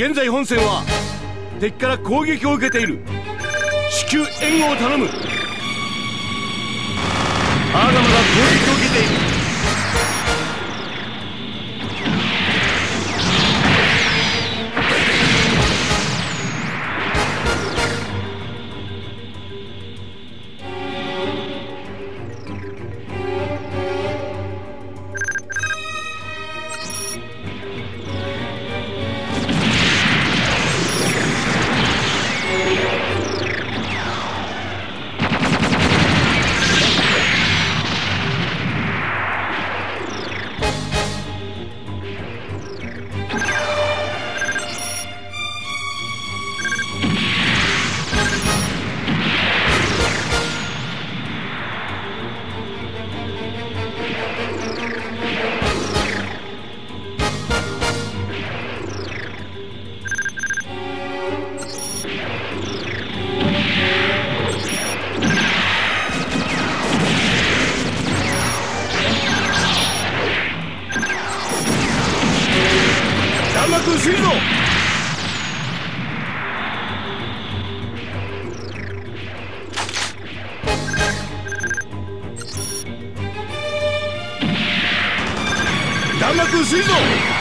「現在本線は敵から攻撃を受けている。至急援護を頼む。アーガムが攻撃を受けている。く薄いぞ。攻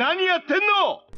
何やってんの！